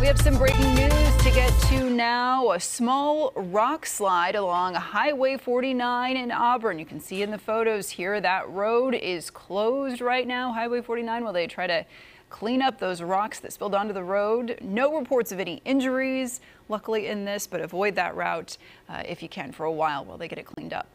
We have some breaking news to get to now. A small rock slide along Highway 49 in Auburn. You can see in the photos here that road is closed right now, Highway 49, while they try to clean up those rocks that spilled onto the road. No reports of any injuries, luckily, in this, but avoid that route uh, if you can for a while while they get it cleaned up.